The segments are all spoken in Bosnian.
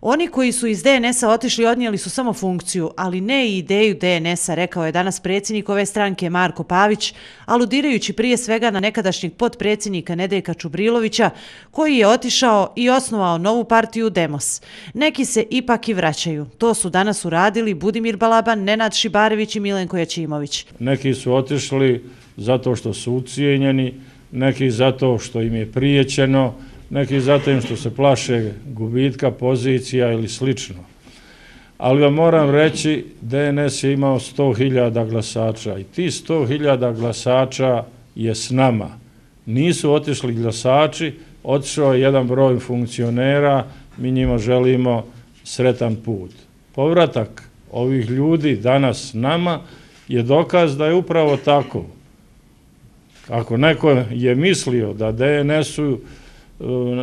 Oni koji su iz DNS-a otišli odnijeli su samo funkciju, ali ne i ideju DNS-a, rekao je danas predsjednik ove stranke Marko Pavić, aludirajući prije svega na nekadašnjeg podpredsjednika Nedeljka Čubrilovića, koji je otišao i osnovao novu partiju Demos. Neki se ipak i vraćaju. To su danas uradili Budimir Balaban, Nenad Šibarević i Milenko Jačimović. Neki su otišli zato što su ucijenjeni, neki zato što im je prijećeno, neki zatim što se plaše gubitka pozicija ili slično. Ali vam moram reći, DNS je imao 100.000 glasača i ti 100.000 glasača je s nama. Nisu otišli glasači, otišao je jedan broj funkcionera, mi njima želimo sretan put. Povratak ovih ljudi danas s nama je dokaz da je upravo tako. Ako neko je mislio da DNS-u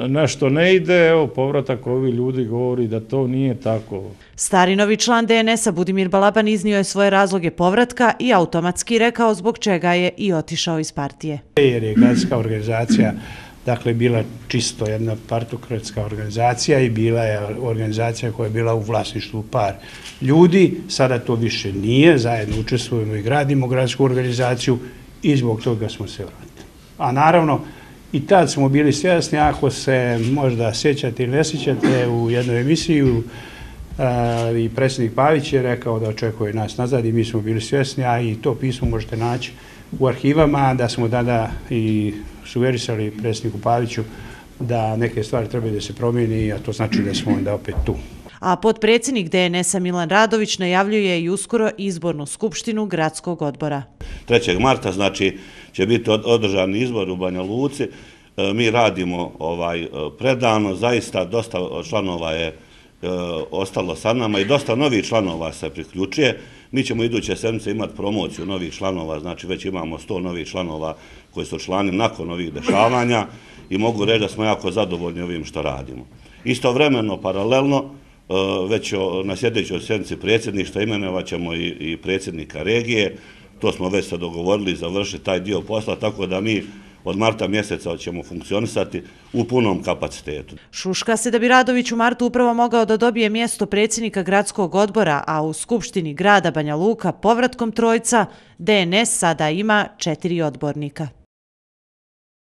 nešto ne ide, evo, povratak ovi ljudi govori da to nije tako. Stari novi član DNS-a Budimir Balaban iznio je svoje razloge povratka i automatski rekao zbog čega je i otišao iz partije. Jer je gradska organizacija dakle, bila čisto jedna partokratska organizacija i bila je organizacija koja je bila u vlasništvu par ljudi. Sada to više nije, zajedno učestvujemo i gradimo gradsku organizaciju i zbog toga smo se vratili. A naravno, I tad smo bili svjesni, ako se možda sjećate ili ne sjećate, u jednoj emisiju i predsjednik Pavić je rekao da očekuje nas nazad i mi smo bili svjesni, a i to pismo možete naći u arhivama, da smo tada i suverisali predsjedniku Paviću da neke stvari trebaju da se promijeni, a to znači da smo onda opet tu. A podpredsjednik DNS-a Milan Radović najavljuje i uskoro izbornu skupštinu gradskog odbora. 3. marta znači će biti održani izbor u Banja Luci. E, mi radimo ovaj e, predano, zaista dosta članova je e, ostalo sa nama i dosta novih članova se priključuje. Mi ćemo iduće sedmice imati promociju novih članova, znači već imamo 100 novih članova koji su člani nakon ovih dešavanja i mogu reći da smo jako zadovoljni ovim što radimo. Istovremeno, paralelno, E, već na sljedećoj sedmici predsjedništva imenovaćemo i, i predsjednika regije, to smo već sad dogovorili završiti taj dio posla, tako da mi od marta mjeseca ćemo funkcionisati u punom kapacitetu. Šuška se da bi Radović u martu upravo mogao da dobije mjesto predsjednika gradskog odbora, a u Skupštini grada Banja Luka povratkom trojca DNS sada ima četiri odbornika.